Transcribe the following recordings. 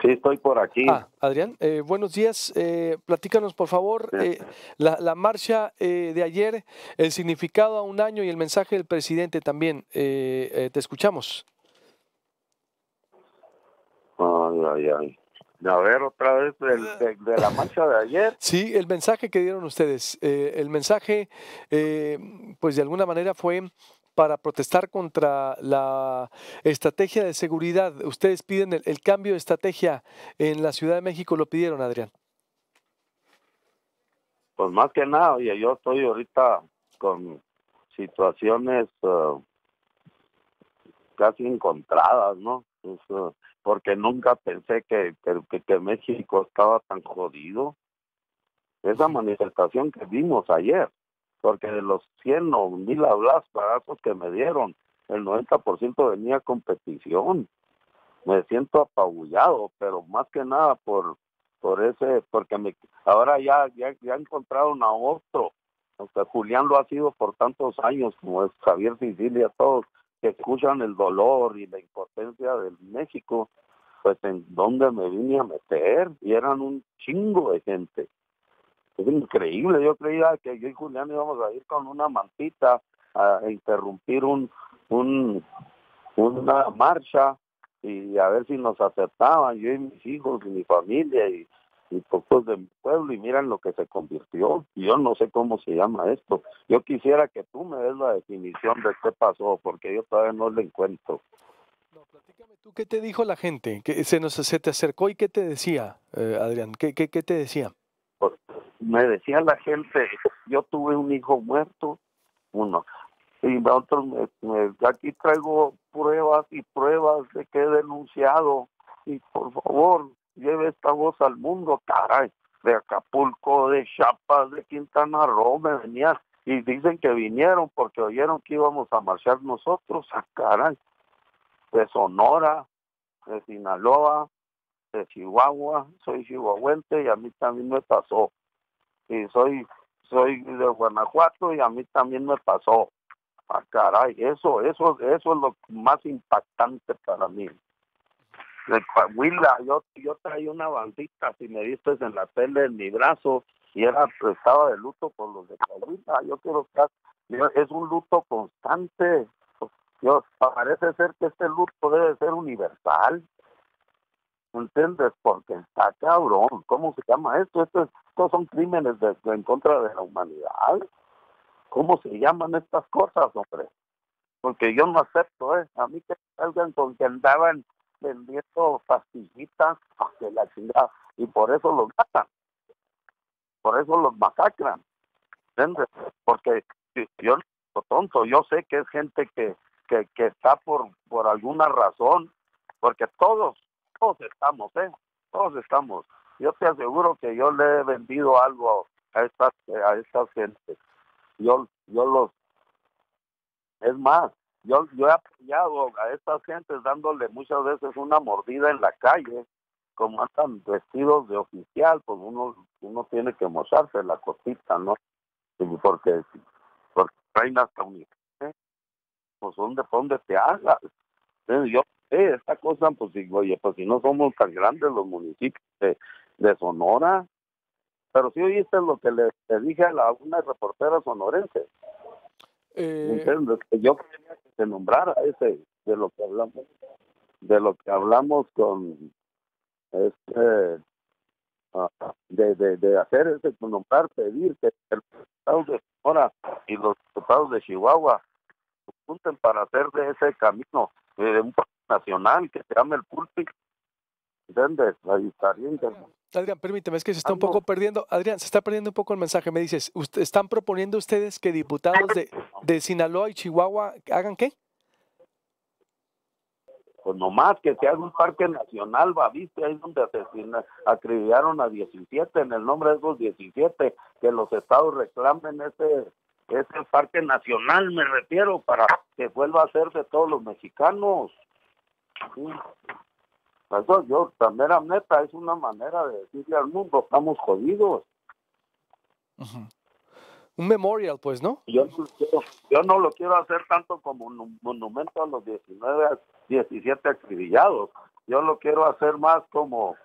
Sí, estoy por aquí. Ah, Adrián, eh, buenos días. Eh, platícanos, por favor, eh, la, la, marcha eh, de ayer, el significado a un año y el mensaje del presidente también. te escuchamos. Ay, ay, ay. A ver, otra vez de, de, la marcha de ayer. Sí, el mensaje que dieron ustedes. el mensaje, pues de alguna manera fue para protestar contra la estrategia de seguridad. Ustedes piden el, cambio de estrategia en la Ciudad de México, lo pidieron, Adrián. Pues más que nada, oye, yo estoy ahorita con situaciones uh, casi encontradas, ¿no? Pues, uh, porque nunca pensé que, que, que México estaba tan jodido. Esa manifestación que vimos ayer, porque de los 100 o mil abrazos que me dieron, el 90% venía competición. Me siento apabullado, pero más que nada por por ese, porque me, ahora ya, ya, ya encontraron a otro. O sea, Julián lo ha sido por tantos años, como es Javier Sicilia, todos que escuchan el dolor y la impotencia del México, pues en dónde me vine a meter, y eran un chingo de gente es increíble. Yo creía que yo y Julián íbamos a ir con una mantita a interrumpir un, un una marcha y a ver si nos aceptaban, yo y mis hijos y mi familia y, y pocos de mi pueblo y miran lo que se convirtió. Yo no sé cómo se llama esto. Yo quisiera que tú me des la definición de qué pasó, porque yo todavía no le encuentro. No, platícame tú, ¿qué te dijo la gente? ¿Que se, nos, se te acercó y qué te decía, eh, Adrián? ¿Qué, qué, qué te decía? Me decía la gente, yo tuve un hijo muerto, uno, y otros, me, aquí traigo pruebas y pruebas de que he denunciado, y por favor, lleve esta voz al mundo, caray, de Acapulco, de Chiapas, de Quintana Roo, me venían, y dicen que vinieron porque oyeron que íbamos a marchar nosotros, ah, caray, de Sonora, de Sinaloa, de Chihuahua, soy chihuahuense y a mí también me pasó y soy soy de Guanajuato y a mí también me pasó. Ah, caray, eso, eso, eso es lo más impactante para mí. De Coahuila, yo, yo traía una bandita, si me viste en la tele, en mi brazo, y era estaba de luto por los de Coahuila. Yo quiero estar, es un luto constante. Yo, parece ser que este luto debe ser universal. ¿Entiendes? Porque está cabrón. ¿Cómo se llama esto? Esto, estos son crímenes de, en contra de la humanidad. ¿Cómo se llaman estas cosas, hombre? Porque yo no acepto, ¿eh? A mí que salgan con que andaban vendiendo pastillitas, que la chingada, y por eso los matan. Por eso los masacran. ¿Entiendes? Porque yo no tonto, yo sé que es gente que, que, que está por, por alguna razón, porque todos todos estamos, ¿eh? Todos estamos. Yo te aseguro que yo le he vendido algo a estas a estas gentes. Yo yo los es más, yo yo he apoyado a estas gentes dándole muchas veces una mordida en la calle, como andan vestidos de oficial, pues uno uno tiene que mostrarse la cosita, ¿no? Porque porque traen hasta un ¿eh? pues donde donde te hagas. Yo eh, esta cosa, pues digo, oye, pues si no somos tan grandes los municipios de, de Sonora, pero si oíste lo que le, dije a la, una reportera sonorense. Eh... Que yo quería que se nombrara ese, de lo que hablamos, de lo que hablamos con este ah, de, de, de hacer ese nombrar, pedir que el diputados de Sonora y los diputados de Chihuahua junten para hacer de ese camino de un nacional que se llame el púlpito. ¿Entiendes? Ahí está bien. Adrián, permíteme, es que se está un poco perdiendo. Adrián, se está perdiendo un poco el mensaje. Me dices, ¿están proponiendo ustedes que diputados de, de Sinaloa y Chihuahua hagan qué? Pues nomás que se haga un parque nacional, va, viste, ahí donde asesinan, acribillaron a 17, en el nombre de esos 17, que los estados reclamen ese ese parque nacional, me refiero, para que vuelva a ser de todos los mexicanos. Eso yo, también neta, es una manera de decirle al mundo, estamos jodidos. Un memorial, pues, ¿no? Yo, yo no lo quiero hacer tanto como un monumento a los 19, 17 acribillados. yo lo quiero hacer más como,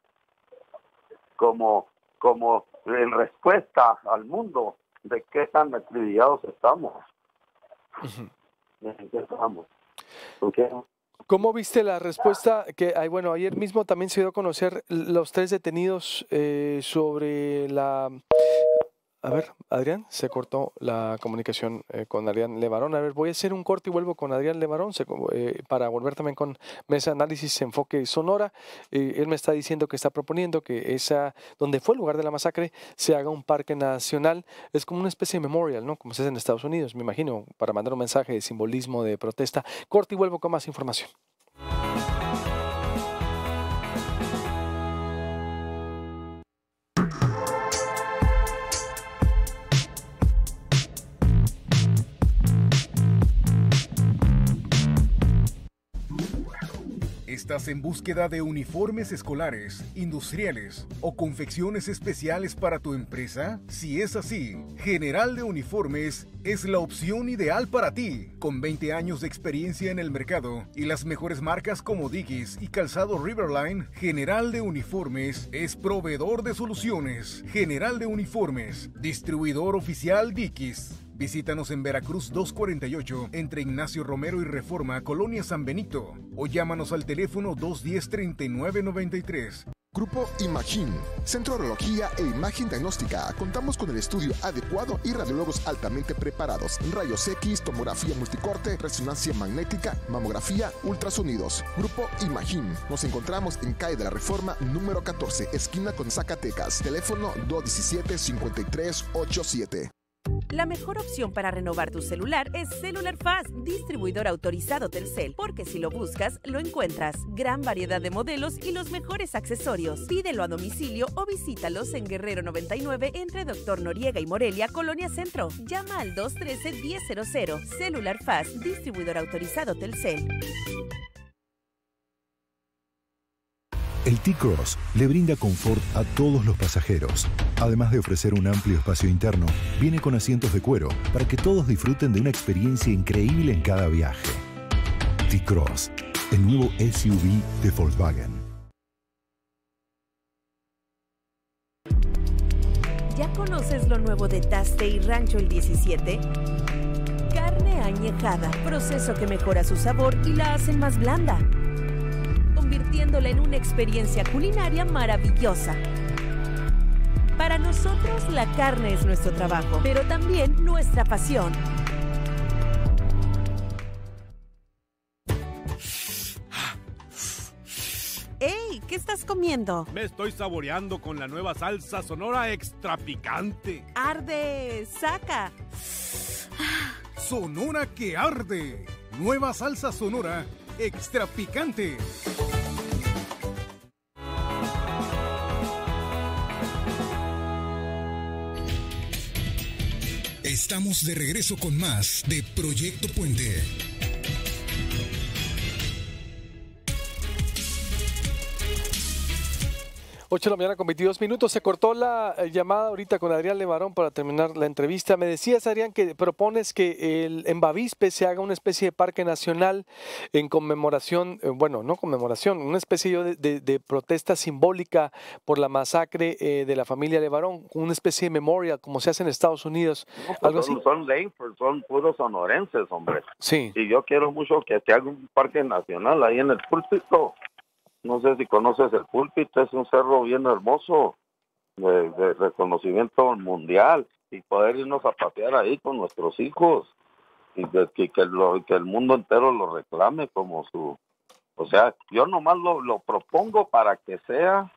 como, como en respuesta al mundo de qué tan acribillados estamos. ¿En qué estamos? ¿Cómo viste la respuesta que? Bueno, ayer mismo también se dio a conocer los tres detenidos eh, sobre la a ver, Adrián, se cortó la comunicación eh, con Adrián Levarón. A ver, voy a hacer un corte y vuelvo con Adrián Levarón eh, para volver también con Mesa Análisis Enfoque Sonora. Eh, él me está diciendo que está proponiendo que esa, donde fue el lugar de la masacre, se haga un parque nacional. Es como una especie de memorial, ¿no? Como se hace en Estados Unidos, me imagino, para mandar un mensaje de simbolismo, de protesta. Corte y vuelvo con más información. ¿Estás en búsqueda de uniformes escolares, industriales o confecciones especiales para tu empresa? Si es así, General de Uniformes es la opción ideal para ti. Con 20 años de experiencia en el mercado y las mejores marcas como Dickies y Calzado Riverline, General de Uniformes es proveedor de soluciones. General de Uniformes, distribuidor oficial Dickies. Visítanos en Veracruz 248 entre Ignacio Romero y Reforma, Colonia San Benito, o llámanos al teléfono 210-3993. Grupo Imagine, Centro de Urología e Imagen Diagnóstica. Contamos con el estudio adecuado y radiólogos altamente preparados. Rayos X, tomografía multicorte, resonancia magnética, mamografía, ultrasonidos. Grupo Imagine. Nos encontramos en calle de la Reforma número 14, esquina con Zacatecas. Teléfono 217-5387. La mejor opción para renovar tu celular es Cellular Fast, distribuidor autorizado Telcel, porque si lo buscas, lo encuentras. Gran variedad de modelos y los mejores accesorios. Pídelo a domicilio o visítalos en Guerrero 99 entre Doctor Noriega y Morelia, Colonia Centro. Llama al 213-1000. Cellular Fast, distribuidor autorizado Telcel. El T-Cross le brinda confort a todos los pasajeros. Además de ofrecer un amplio espacio interno, viene con asientos de cuero para que todos disfruten de una experiencia increíble en cada viaje. T-Cross, el nuevo SUV de Volkswagen. ¿Ya conoces lo nuevo de Taste y Rancho el 17? Carne añejada, proceso que mejora su sabor y la hace más blanda convirtiéndola en una experiencia culinaria maravillosa. Para nosotros la carne es nuestro trabajo, pero también nuestra pasión. ¡Ey! ¿Qué estás comiendo? Me estoy saboreando con la nueva salsa sonora extra picante. ¡Arde! ¡Saca! Sonora que arde. Nueva salsa sonora extra picante. Estamos de regreso con más de Proyecto Puente. 8 de la mañana con 22 minutos. Se cortó la eh, llamada ahorita con Adrián Levarón para terminar la entrevista. Me decías, Adrián, que propones que el, en Bavispe se haga una especie de parque nacional en conmemoración, eh, bueno, no conmemoración, una especie de, protesta simbólica por la masacre eh, de la familia Levarón, una especie de memorial, como se hace en Estados Unidos. Pues algo son, así. son son puros sonorenses, hombre. Sí. Y yo quiero mucho que se haga un parque nacional ahí en el púlpito no sé si conoces el púlpito, es un cerro bien hermoso, de, reconocimiento mundial, y poder irnos a pasear ahí con nuestros hijos, y que, que, lo, que el mundo entero lo reclame como su... O sea, yo nomás lo, lo propongo para que sea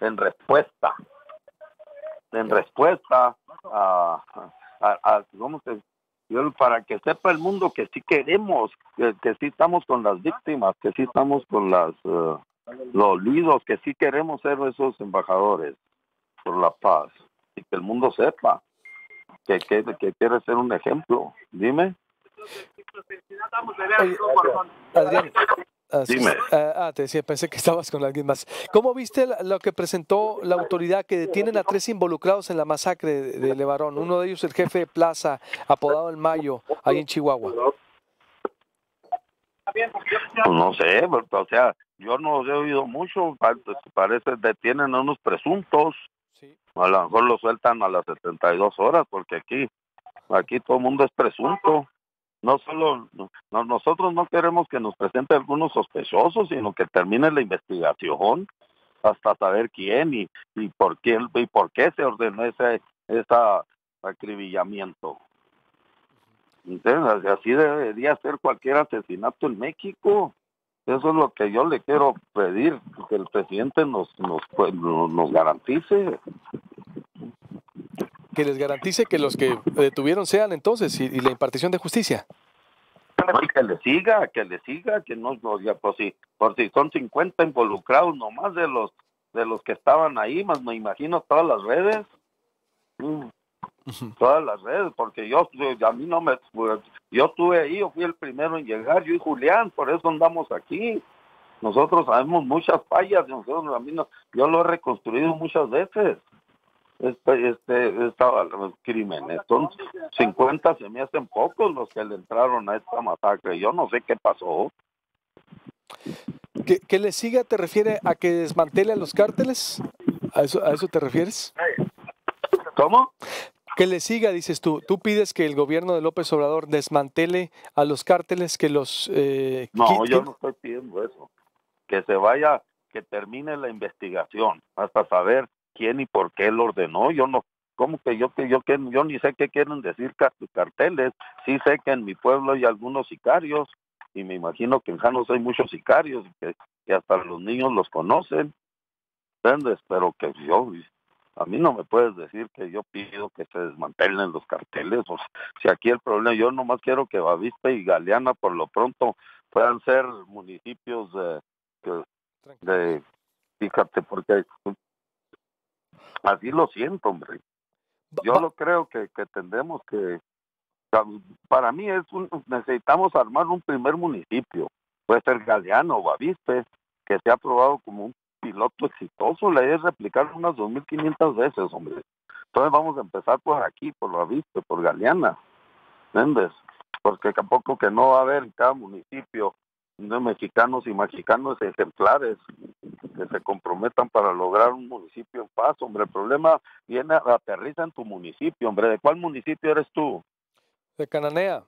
en respuesta, en respuesta a, a, a ¿cómo se, yo, para que sepa el mundo que sí queremos, que, que, sí estamos con las víctimas, que sí estamos con las uh, lo olvido que sí queremos ser esos embajadores por la paz y que el mundo sepa que, que, quiere ser un ejemplo. Dime. Adrián, Dime. Ah, ah, te decía, pensé que estabas con alguien más. ¿Cómo viste lo que presentó la autoridad que detienen a tres involucrados en la masacre de Levarón? Uno de ellos, el jefe de plaza, apodado El Mayo, ahí en Chihuahua. Pues no sé, porque, o sea, yo no he oído mucho, pa- pues, parece detienen a unos presuntos, Sí. a lo mejor lo sueltan a las 72 horas, porque aquí, aquí todo el mundo es presunto. No solo, no, nosotros no queremos que nos presente algunos sospechosos, sino que termine la investigación hasta saber quién y, y por qué y por qué se ordenó ese ese acribillamiento. ¿Entiendes? Así debería ser cualquier asesinato en México. Eso es lo que yo le quiero pedir, que el presidente nos nos, pues, nos, garantice. Que les garantice que los que detuvieron sean entonces y, y la impartición de justicia. Que le siga, que le siga, que no, no ya por si, por si son 50 involucrados nomás de los de los que estaban ahí, más me imagino todas las redes. Mm, Todas las redes, porque yo, a mí no me, pues, yo estuve ahí, yo fui el primero en llegar, yo y Julián, por eso andamos aquí. Nosotros sabemos muchas fallas, nosotros, a mí no, yo lo he reconstruido muchas veces. Este, este, esta, los crímenes, son 50, se me hacen pocos los que le entraron a esta masacre. Yo no sé qué pasó. ¿Que, que les siga te refiere a que desmantele a los cárteles? ¿A eso, ¿A eso te refieres? ¿Cómo? Que le siga, dices tú. Tú pides que el gobierno de López Obrador desmantele a los cárteles, que los... eh, No, yo no estoy pidiendo eso. Que se vaya, que termine la investigación hasta saber quién y por qué lo ordenó. Yo no, ¿cómo que yo que yo que yo ni sé qué quieren decir car- carteles? Sí sé que en mi pueblo hay algunos sicarios y me imagino que en Janos hay muchos sicarios que hasta los niños los conocen. ¿Entiendes? Pero que yo a mí no me puedes decir que yo pido que se desmantelen los carteles. O sea, si aquí el problema, yo nomás quiero que Bavispe y Galeana por lo pronto puedan ser municipios de, que- de fíjate, porque así lo siento, hombre. Yo lo creo que, que tendremos que, para mí es un, necesitamos armar un primer municipio, puede ser Galeano o Bavispe, que se ha aprobado como un piloto exitoso, la idea es replicar unas 2.500 veces, hombre. Entonces vamos a empezar por aquí, por Bavispe, por Galeana, ¿entiendes? Porque tampoco que no va a haber en cada municipio de mexicanos y mexicanos ejemplares que se comprometan para lograr un municipio en paz, hombre. El problema viene, aterriza en tu municipio, hombre. ¿De cuál municipio eres tú? De Cananea.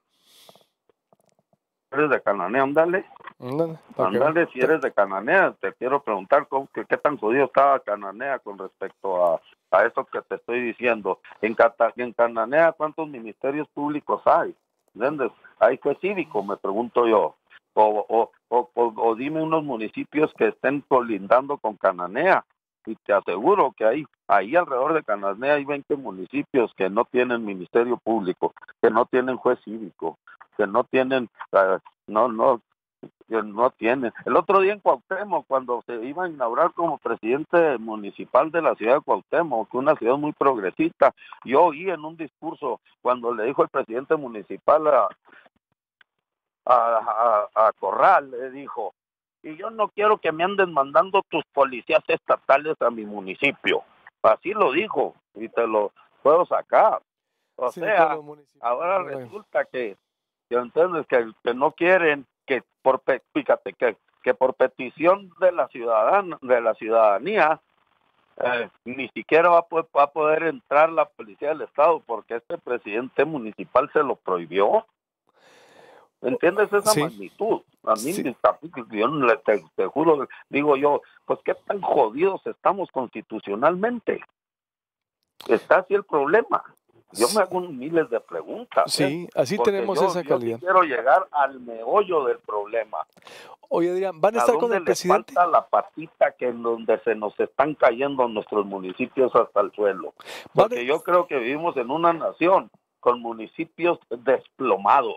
¿Eres de Cananea? Ándale, Ándale, para que ándale, vean. si eres de Cananea, te quiero preguntar cómo, que, qué tan jodido estaba Cananea con respecto a, a eso que te estoy diciendo. En, Cata- en Cananea, ¿cuántos ministerios públicos hay? ¿Entiendes? Hay juez cívico, me pregunto yo. O, o, o, o- o dime unos municipios que estén colindando con Cananea. Y te aseguro que ahí, ahí alrededor de Cananea hay 20 municipios que no tienen ministerio público, que no tienen juez cívico, que no tienen, eh, no, no, que no tienen. El otro día en Cuauhtémoc, cuando se iba a inaugurar como presidente municipal de la ciudad de Cuauhtémoc, que una ciudad muy progresista, yo oí en un discurso cuando le dijo el presidente municipal a, a- a Corral, le dijo, y yo no quiero que me anden mandando tus policías estatales a mi municipio. Así lo dijo, y te lo puedo sacar. O Sí, sea, ahora Bueno. resulta que, que entiendes que, que no quieren que por fíjate que, que por petición de la ciudadana de la ciudadanía eh, ni siquiera va a, poder, va a poder entrar la policía del estado porque este presidente municipal se lo prohibió ¿Entiendes esa Sí. magnitud? A mí, Sí. yo te, te juro, digo yo, pues qué tan jodidos estamos constitucionalmente. Está así el problema. Yo me hago miles de preguntas. ¿eh? Sí, así Porque tenemos yo- esa yo calidad. quiero llegar al meollo del problema. Oye, Adrián, ¿van a ¿A estar con el presidente? falta la patita que en donde se nos están cayendo nuestros municipios hasta el suelo? Porque yo creo que vivimos en una nación con municipios desplomados.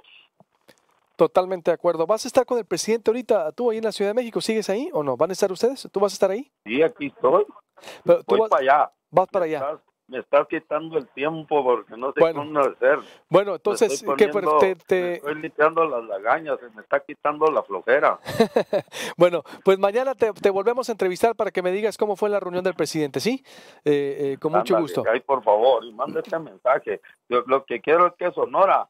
Totalmente de acuerdo. ¿Vas a estar con el presidente ahorita? ¿Tú ahí en la Ciudad de México sigues ahí o no? ¿Van a estar ustedes? ¿Tú vas a estar ahí? Sí, aquí estoy. Pero tú vas, para allá. vas para Me allá. estás, me estás quitando el tiempo porque no sé Bueno, cómo hacer. Bueno, Me entonces, estoy ¿qué poniendo- Te- me te- estoy limpiando las lagañas, se me está quitando la flojera. bueno, pues mañana te, te volvemos a entrevistar para que me digas cómo fue la reunión del presidente, ¿sí? Eh, eh, con mucho gusto. Ahí, por favor, y este mensaje. Yo lo que quiero es que Sonora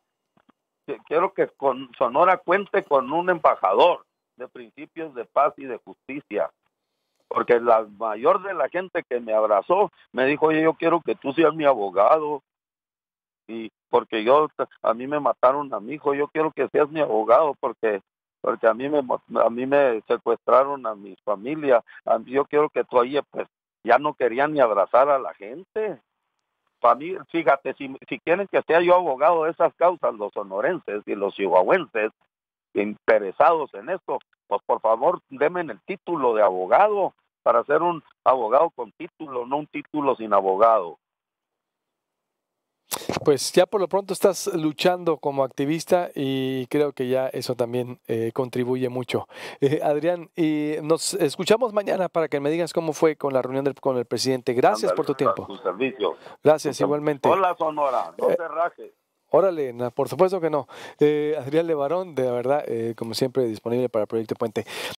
quiero que con Sonora cuente con un embajador de principios de paz y de justicia. Porque la mayor de la gente que me abrazó me dijo, oye, yo quiero que tú seas mi abogado. Y porque yo, a mí me mataron a mi hijo, yo quiero que seas mi abogado porque porque a mí me a mí me secuestraron a mi familia yo quiero que tú ahí pues ya no querían ni abrazar a la gente para fíjate si, si quieren que sea yo abogado de esas causas los sonorenses y los chihuahuenses interesados en esto pues por favor denme el título de abogado para ser un abogado con título no un título sin abogado pues ya por lo pronto estás luchando como activista y creo que ya eso también eh, contribuye mucho. Eh, Adrián, y nos escuchamos mañana para que me digas cómo fue con la reunión del, con el presidente. Gracias por tu tiempo. servicio. Gracias, igualmente. Hola, Sonora, no eh, te rajes. Órale, por supuesto que no. Adrián Levarón, de verdad, como siempre, disponible para Proyecto Puente.